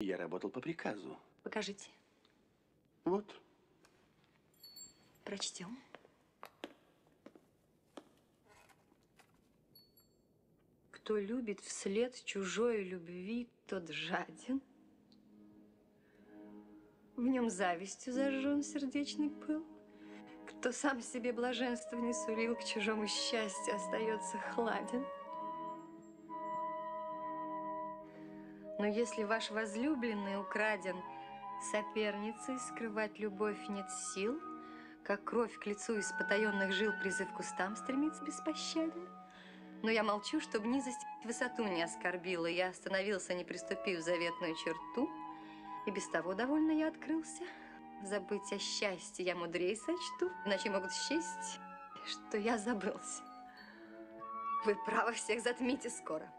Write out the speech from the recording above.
Я работал по приказу. Покажите. Вот. Прочтем. Кто любит вслед чужой любви, тот жаден. В нем завистью зажжен сердечный пыл. Кто сам себе блаженства не сулил, к чужому счастью остается хладен. Но если ваш возлюбленный украден соперницей, скрывать любовь нет сил, как кровь к лицу из потаенных жил призыв к устам стремится беспощаден. Но я молчу, чтобы низость высоту не оскорбила. Я остановился, не приступив заветную черту. И без того довольно я открылся. Забыть о счастье я мудрее сочту, иначе могут счесть, что я забылся. Вы право всех затмите скоро.